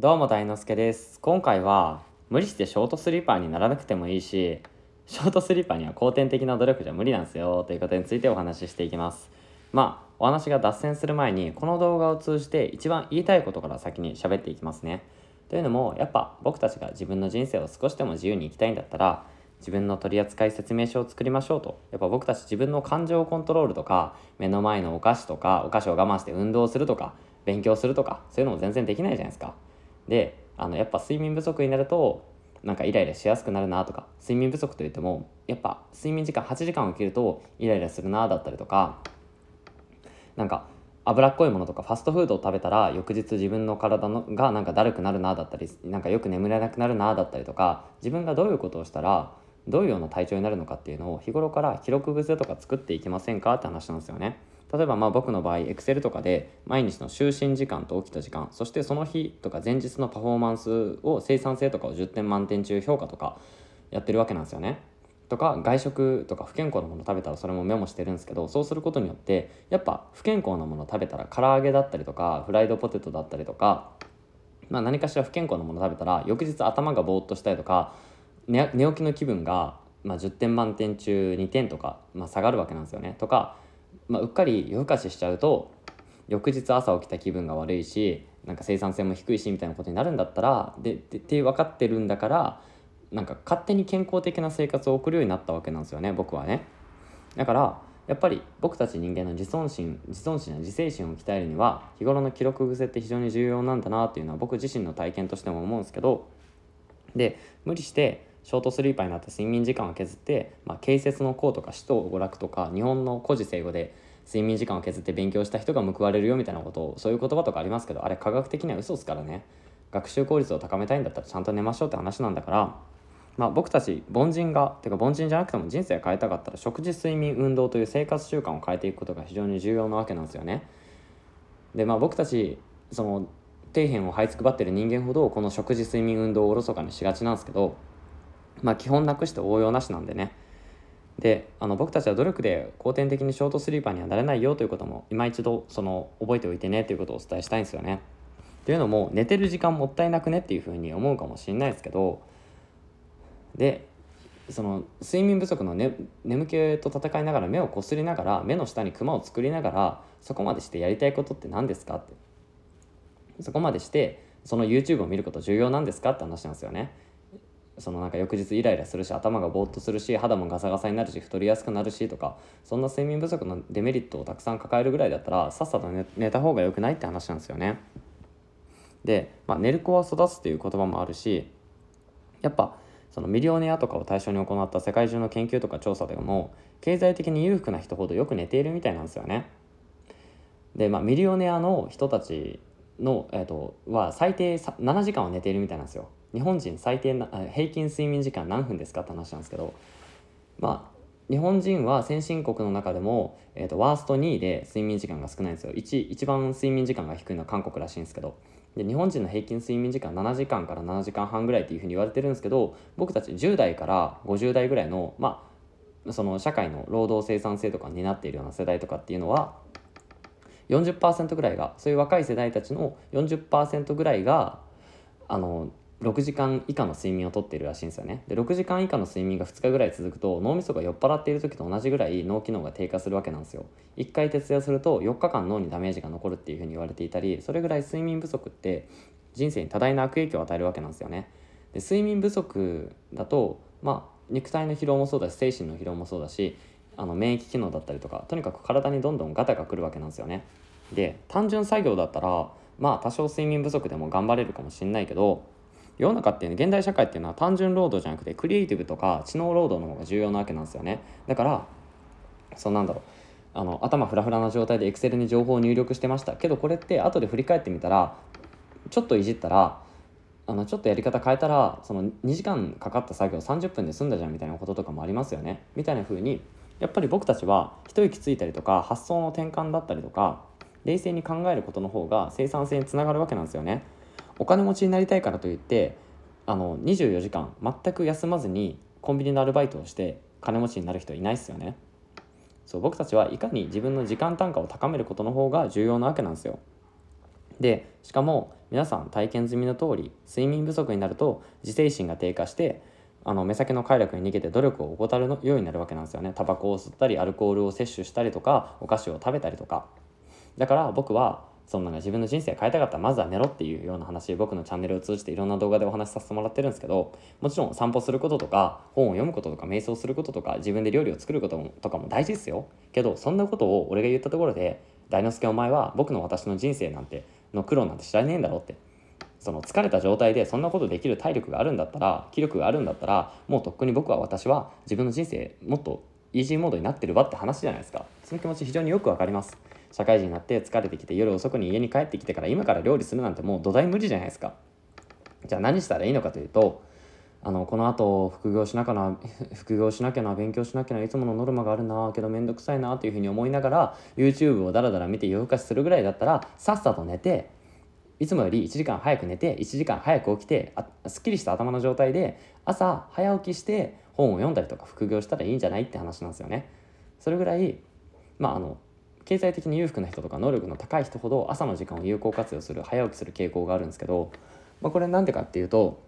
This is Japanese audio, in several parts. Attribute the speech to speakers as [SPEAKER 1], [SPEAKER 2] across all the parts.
[SPEAKER 1] どうも大之助です。今回は無理してショートスリーパーにならなくてもいいしショートスリーパーには後天的な努力じゃ無理なんですよということについてお話ししていきます。まあお話が脱線する前にこの動画を通じて一番言いたいことから先に喋っていきますね。というのもやっぱ僕たちが自分の人生を少しでも自由に生きたいんだったら自分の取扱い説明書を作りましょうと。やっぱ僕たち自分の感情をコントロールとか目の前のお菓子とかお菓子を我慢して運動するとか勉強するとかそういうのも全然できないじゃないですか。であのやっぱ睡眠不足になるとなんかイライラしやすくなるなとか睡眠不足といってもやっぱ睡眠時間8時間を切るとイライラするなだったりとかなんか脂っこいものとかファストフードを食べたら翌日自分の体のがなんかだるくなるなだったりなんかよく眠れなくなるなだったりとか自分がどういうことをしたらどういうような体調になるのかっていうのを日頃から記録癖とか作っていきませんかって話なんですよね。例えばまあ僕の場合 Excel とかで毎日の就寝時間と起きた時間そしてその日とか前日のパフォーマンスを生産性とかを10点満点中評価とかやってるわけなんですよね。とか外食とか不健康なもの食べたらそれもメモしてるんですけどそうすることによってやっぱ不健康なもの食べたら唐揚げだったりとかフライドポテトだったりとか、まあ、何かしら不健康なもの食べたら翌日頭がぼーっとしたりとか寝起きの気分が、まあ、10点満点中2点とか、まあ、下がるわけなんですよね。とかまあ、うっかり夜更かししちゃうと翌日朝起きた気分が悪いしなんか生産性も低いしみたいなことになるんだったらででって分かってるんだからなんか勝手に健康的な生活を送るようになったわけなんですよね僕はね。だからやっぱり僕たち人間の自尊心自尊心や自制心を鍛えるには日頃の記録癖って非常に重要なんだなっていうのは僕自身の体験としても思うんですけどで無理してショートスリーパーになって睡眠時間を削って、まあ、経説の項とか死と娯楽とか日本の古事成語で睡眠時間を削って勉強した人が報われるよみたいなことをそういう言葉とかありますけどあれ科学的には嘘ですからね学習効率を高めたいんだったらちゃんと寝ましょうって話なんだからまあ、僕たち凡人がてか凡人じゃなくても人生を変えたかったら食事睡眠運動という生活習慣を変えていくことが非常に重要なわけなんですよね。でまあ僕たちその底辺を這いつくばってる人間ほどこの食事睡眠運動をおろそかにしがちなんですけどまあ基本なくして応用なしなんでねであの僕たちは努力で後天的にショートスリーパーにはなれないよということも今一度その覚えておいてねということをお伝えしたいんですよね。というのも寝てる時間もったいなくねっていうふうに思うかもしれないですけどでその睡眠不足の、ね、眠気と戦いながら目をこすりながら目の下にクマを作りながらそこまでしてやりたいことって何ですかってそこまでしてその YouTube を見ること重要なんですかって話なんですよね。そのなんか翌日イライラするし頭がぼーっとするし肌もガサガサになるし太りやすくなるしとかそんな睡眠不足のデメリットをたくさん抱えるぐらいだったらさっさと寝寝た方が良くないって話なんですよね。で、まあ、寝る子は育つっていう言葉もあるしやっぱそのミリオネアとかを対象に行った世界中の研究とか調査でも経済的に裕福な人ほどよく寝ているみたいなんですよね。で、まあ、ミリオネアの人たちの、えーとは最低7時間は寝ているみたいなんですよ。日本人最低な平均睡眠時間何分ですかって話なんですけどまあ日本人は先進国の中でも、えーと、ワースト2位で睡眠時間が少ないんですよ。1, 一番睡眠時間が低いのは韓国らしいんですけど。で日本人の平均睡眠時間7時間から7時間半ぐらいっていうふうに言われてるんですけど僕たち10代から50代ぐらいのまあその社会の労働生産性とかになっているような世代とかっていうのは40%ぐらいがそういう若い世代たちの40%ぐらいがあの6時間以下の睡眠をとっているらしいんですよね。で6時間以下の睡眠が2日ぐらい続くと脳みそが酔っ払っている時と同じぐらい脳機能が低下するわけなんですよ。1回徹夜すると4日間脳にダメージが残るっていうふうに言われていたりそれぐらい睡眠不足って人生に多大な悪影響を与えるわけなんですよね。で睡眠不足だとまあ肉体の疲労もそうだし精神の疲労もそうだしあの免疫機能だったりとかとにかく体にどんどんガタがくるわけなんですよね。で単純作業だったらまあ多少睡眠不足でも頑張れるかもしれないけど世の中っていうの現代社会っていうのは単純労働じゃなくてクリエイティブとか知能労働の方が重要なわけなんですよね。だからそうなんだろう。あの頭フラフラな状態でエクセルに情報を入力してました。けどこれって後で振り返ってみたらちょっといじったらあのちょっとやり方変えたらその2時間かかった作業30分で済んだじゃんみたいなこととかもありますよね。みたいな風にやっぱり僕たちは一息ついたりとか発想の転換だったりとか冷静に考えることの方が生産性につながるわけなんですよね。お金持ちになりたいからといってあの24時間全く休まずにコンビニのアルバイトをして金持ちになる人いないですよね。そう僕たちはいかに自分の時間単価を高めることの方が重要なわけなんですよ。でしかも皆さん体験済みの通り睡眠不足になると自制心が低下してあの目先の快楽に逃げて努力を怠るようになるわけなんですよね。タバコを吸ったりアルコールを摂取したりとかお菓子を食べたりとか。だから僕はそのなんか自分の人生変えたかったらまずは寝ろっていうような話僕のチャンネルを通じていろんな動画でお話しさせてもらってるんですけどもちろん散歩することとか本を読むこととか瞑想することとか自分で料理を作ることとかも大事ですよけどそんなことを俺が言ったところで大之助お前は僕の私の人生なんての苦労なんて知らねえんだろってその疲れた状態でそんなことできる体力があるんだったら気力があるんだったらもうとっくに僕は私は自分の人生もっとイージーモードになってるわって話じゃないですかその気持ち非常によくわかります。社会人になって疲れてきて夜遅くに家に帰ってきてから今から料理するなんてもう土台無理じゃないですかじゃあ何したらいいのかというとあのこのあと副業しなきゃな 副業しなきゃな勉強しなきゃないつものノルマがあるなけど面倒くさいなというふうに思いながら YouTube をダラダラ見て夜更かしするぐらいだったらさっさと寝ていつもより1時間早く寝て1時間早く起きてあすっきりした頭の状態で朝早起きして本を読んだりとか副業したらいいんじゃないって話なんですよね。それぐらいまああの経済的に裕福な人とか能力の高い人ほど朝の時間を有効活用する早起きする傾向があるんですけど、まあ、これなんでかっていうと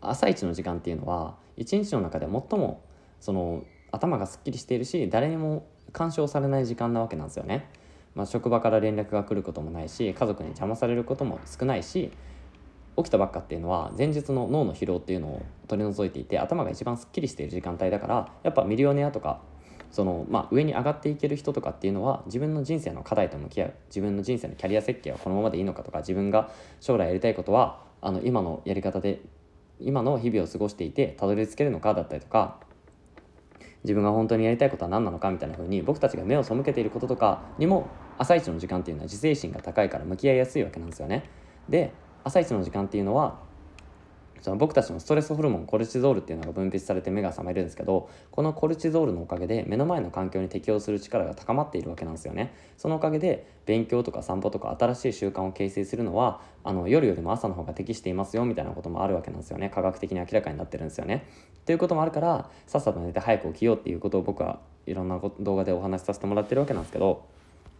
[SPEAKER 1] 朝一の時間っていうのは一日の中で最もその頭がすっきりしているし誰にも干渉されない時間なわけなんですよね。まあ、職場から連絡が来ることもないし家族に邪魔されることも少ないし起きたばっかっていうのは前日の脳の疲労っていうのを取り除いていて頭が一番すっきりしている時間帯だからやっぱミリオネアとかその、まあ、上に上がっていける人とかっていうのは自分の人生の課題と向き合う自分の人生のキャリア設計はこのままでいいのかとか自分が将来やりたいことはあの今のやり方で今の日々を過ごしていてたどり着けるのかだったりとか自分が本当にやりたいことは何なのかみたいな風に僕たちが目を背けていることとかにも朝一の時間っていうのは自制心が高いから向き合いやすいわけなんですよね。で朝一の時間っていうのはその僕たちのストレスホルモンコルチゾールっていうのが分泌されて目が覚めるんですけどこのコルチゾールのおかげで目の前の環境に適応する力が高まっているわけなんですよね。そのおかげで勉強とか散歩とか新しい習慣を形成するのはあの夜よりも朝の方が適していますよみたいなこともあるわけなんですよね。科学的に明らかになってるんですよね。ということもあるからさっさと寝て早く起きようっていうことを僕はいろんな動画でお話しさせてもらってるわけなんですけど。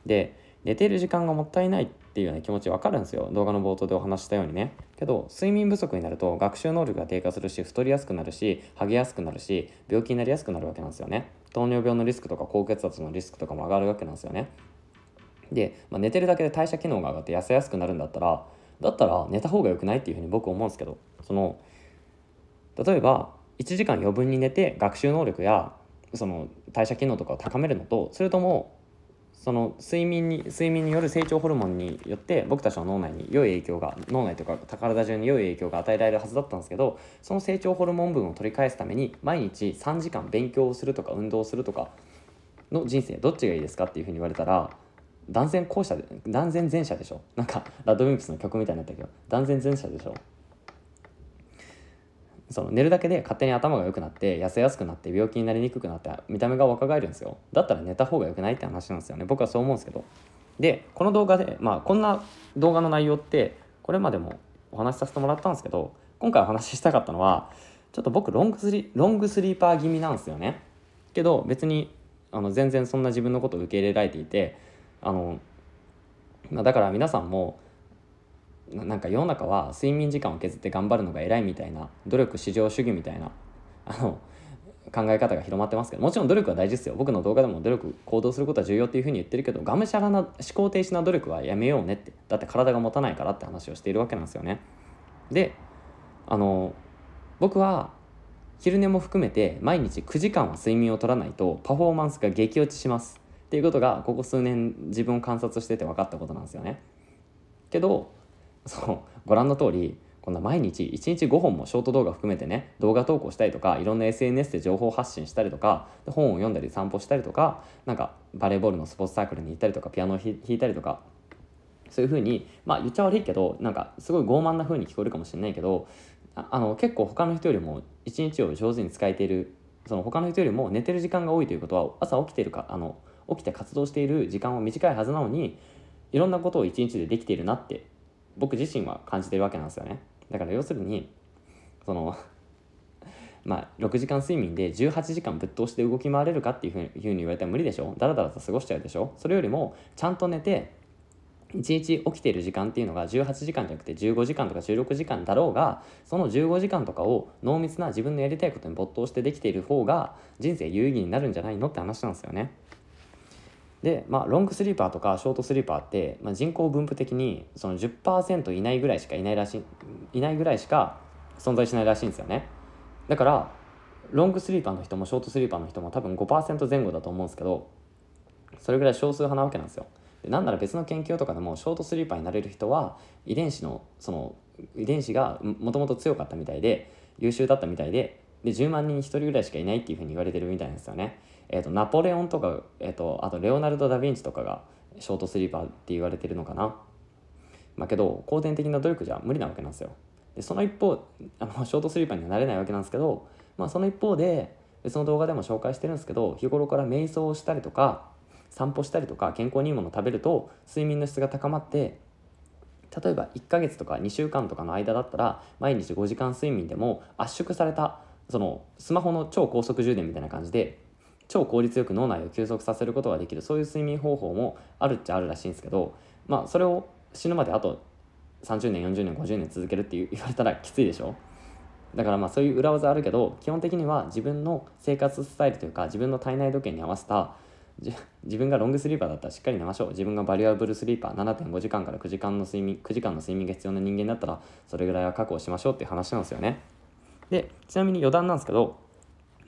[SPEAKER 1] で寝てる時間がもったいないっていうような気持ち分かるんですよ。動画の冒頭でお話したようにね。けど睡眠不足になると学習能力が低下するし太りやすくなるし剥げやすくなるし病気になりやすくなるわけなんですよね。糖尿病のリスクとか高血圧のリスクとかも上がるわけなんですよね。で、まあ、寝てるだけで代謝機能が上がって痩せやすくなるんだったらだったら寝た方が良くないっていうふうに僕思うんですけどその例えば1時間余分に寝て学習能力やその代謝機能とかを高めるのとそれともその睡眠に睡眠による成長ホルモンによって僕たちの脳内に良い影響が脳内とか体中に良い影響が与えられるはずだったんですけどその成長ホルモン分を取り返すために毎日3時間勉強をするとか運動をするとかの人生どっちがいいですかっていうふうに言われたら断然後者で断然前者でしょ。なんかラッドウィンプスの曲みたいになったけど断然前者でしょ。その寝るだけで勝手に頭が良くなって痩せやすくなって病気になりにくくなって見た目が若返るんですよ。だったら寝た方が良くないって話なんですよね。僕はそう思うんですけど。でこの動画でまあこんな動画の内容ってこれまでもお話しさせてもらったんですけど今回お話ししたかったのはちょっと僕ロングスリロングスリーパー気味なんですよね。けど別にあの全然そんな自分のことを受け入れられていてあのまだから皆さんもなんか世の中は睡眠時間を削って頑張るのが偉いみたいな努力至上主義みたいな あの考え方が広まってますけどもちろん努力は大事ですよ。僕の動画でも努力行動することは重要っていうふうに言ってるけどがむしゃらな思考停止な努力はやめようねって。だって体が持たないからって話をしているわけなんですよね。であの僕は昼寝も含めて毎日9時間は睡眠をとらないとパフォーマンスが激落ちします。っていうことがここ数年自分を観察してて分かったことなんですよね。けどそうご覧の通りこんな毎日1日5本もショート動画含めてね動画投稿したりとかいろんな SNS で情報発信したりとか本を読んだり散歩したりとかなんかバレーボールのスポーツサークルに行ったりとかピアノを弾いたりとかそういうふうにまあ言っちゃ悪いけどなんかすごい傲慢なふうに聞こえるかもしれないけどあの結構他の人よりも一日を上手に使えているその他の人よりも寝てる時間が多いということは朝起きてるかあの起きて活動している時間は短いはずなのにいろんなことを一日でできているなって僕自身は感じてるわけなんですよね。だから要するにその まあ6時間睡眠で18時間ぶっ通して動き回れるかっていうふうに言われたら無理でしょ。だらだらと過ごしちゃうでしょ。それよりもちゃんと寝て1日起きている時間っていうのが18時間じゃなくて15時間とか16時間だろうがその15時間とかを濃密な自分のやりたいことに没頭してできている方が人生有意義になるんじゃないのって話なんですよね。で、まあ、ロングスリーパーとかショートスリーパーって、まあ、人口分布的にその10%いないぐらいしかいないらしいいないぐらいしか存在しないらしいんですよね。だからロングスリーパーの人もショートスリーパーの人も多分5%前後だと思うんですけどそれぐらい少数派なわけなんですよ。でなんなら別の研究とかでもショートスリーパーになれる人は遺伝子のその遺伝子がもともと強かったみたいで優秀だったみたいでで10万人1人ぐらいしかいないっていうふうに言われてるみたいなんですよねえーと、ナポレオンとか、えーと、あとレオナルド・ダ・ヴィンチとかがショートスリーパーって言われてるのかな。まあ、けど後天的な努力じゃ無理なわけなんですよ。でその一方あのショートスリーパーにはなれないわけなんですけど、まあ、その一方で別の動画でも紹介してるんですけど日頃から瞑想をしたりとか散歩したりとか健康にいいものを食べると睡眠の質が高まって例えば1ヶ月とか2週間とかの間だったら毎日5時間睡眠でも圧縮されたそのスマホの超高速充電みたいな感じで超効率よく脳内を休息させることができるそういう睡眠方法もあるっちゃあるらしいんですけど、まあ、それを死ぬまであと30年40年50年続けるって言われたらきついでしょ？だからまあそういう裏技あるけど基本的には自分の生活スタイルというか自分の体内時計に合わせた自分がロングスリーパーだったらしっかり寝ましょう。自分がバリュアブルスリーパー7.5時間から9時間の睡眠9時間の睡眠が必要な人間だったらそれぐらいは確保しましょうっていう話なんですよね。でちなみに余談なんですけど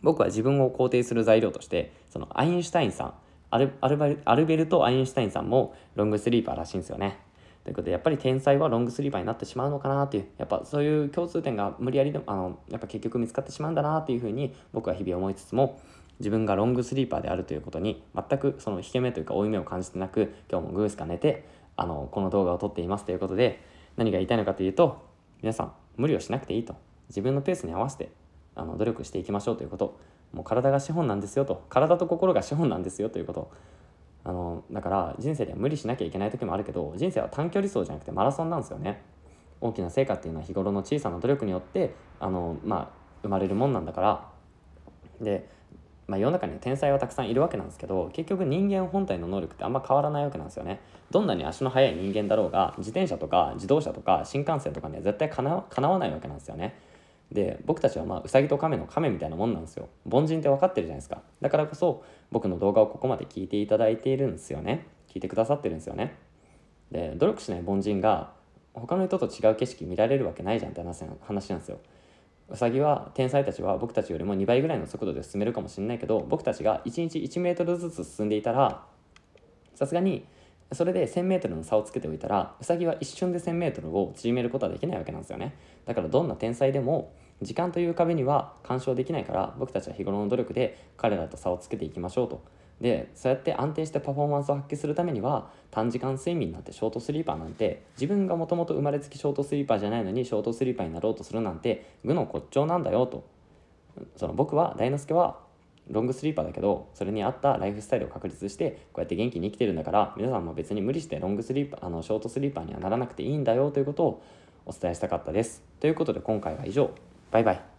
[SPEAKER 1] 僕は自分を肯定する材料としてそのアインシュタインさんアルアルバアルベルト・アインシュタインさんもロングスリーパーらしいんですよね。ということでやっぱり天才はロングスリーパーになってしまうのかなっていうやっぱそういう共通点が無理やりでもあのやっぱ結局見つかってしまうんだなっていうふうに僕は日々思いつつも自分がロングスリーパーであるということに全くその引け目というか負い目を感じてなく今日もグースか寝てあのこの動画を撮っていますということで何が言いたいのかというと皆さん無理をしなくていいと自分のペースに合わせてあの努力していきましょうということ。もう体が資本なんですよと。体と心が資本なんですよということ。あのだから人生では無理しなきゃいけない時もあるけど人生は短距離走じゃなくてマラソンなんですよね。大きな成果っていうのは日頃の小さな努力によってあの、まあ、生まれるもんなんだから。で、まあ、世の中には天才はたくさんいるわけなんですけど結局人間本体の能力ってあんま変わらないわけなんですよね。どんなに足の速い人間だろうが自転車とか自動車とか新幹線とかには絶対かなわないわけなんですよね。で僕たちはまあウサギとカメのカメみたいなもんなんですよ。凡人って分かってるじゃないですか。だからこそ僕の動画をここまで聞いていただいているんですよね。聞いてくださってるんですよね。で努力しない凡人が他の人と違う景色見られるわけないじゃんって話なんですよ。ウサギは天才たちは僕たちよりも2倍ぐらいの速度で進めるかもしれないけど僕たちが1日1メートルずつ進んでいたらさすがにそれで 1000m の差をつけておいたらウサギは一瞬で 1000m を縮めることはできないわけなんですよね。だからどんな天才でも時間という壁には干渉できないから僕たちは日頃の努力で彼らと差をつけていきましょうと。でそうやって安定してパフォーマンスを発揮するためには短時間睡眠なんてショートスリーパーなんて自分がもともと生まれつきショートスリーパーじゃないのにショートスリーパーになろうとするなんて愚の骨頂なんだよと。その僕は大之助はロングスリーパーだけどそれに合ったライフスタイルを確立してこうやって元気に生きてるんだから皆さんも別に無理してロングスリーパーあのショートスリーパーにはならなくていいんだよということをお伝えしたかったです。ということで今回は以上。バイバイ